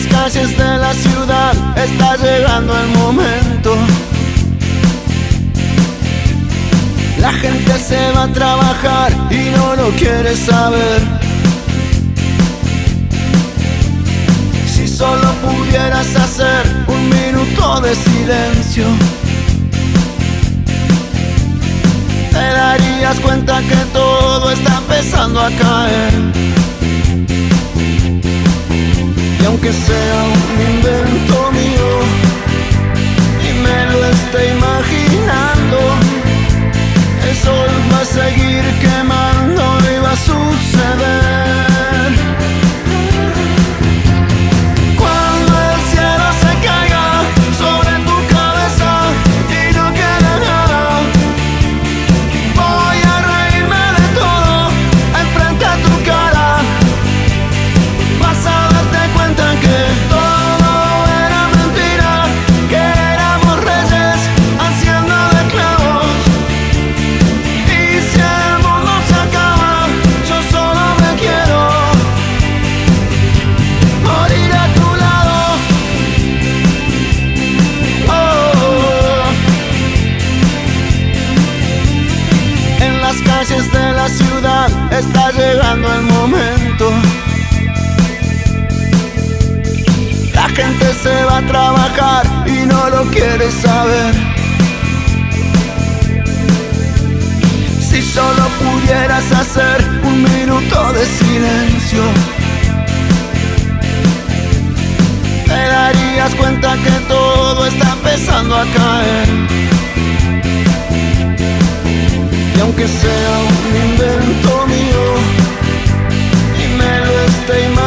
calles de la ciudad está llegando el momento. La gente se va a trabajar y no lo quiere saber. Si solo pudieras hacer un minuto de silencio, te darías cuenta que todo está empezando a caer. Aunque sea un invento está llegando el momento. La gente se va a trabajar y no lo quiere saber. Si solo pudieras hacer un minuto de silencio, te darías cuenta que todo está empezando a caer. Y aunque sea un invento stay